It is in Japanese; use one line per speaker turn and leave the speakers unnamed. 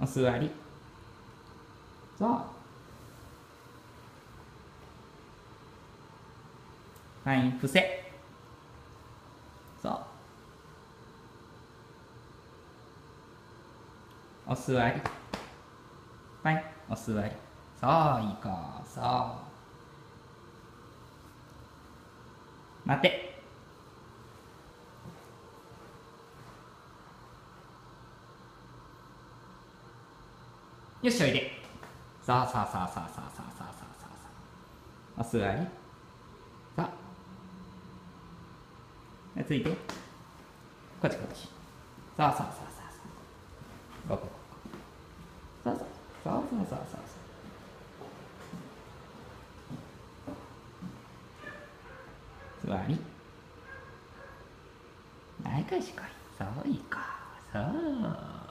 お座り。そう。はい伏せ。そう。お座り。はいお座り。そう行こうそう。待て。よしおいで。さあさあさあさあさあさあさあさあさあさあ。お座りさあ。ついて。こっちこっち。さあさあさあさあさあ。ここここさあさあさあさあさあさあ。座り。はいかしこい。そういこうそう。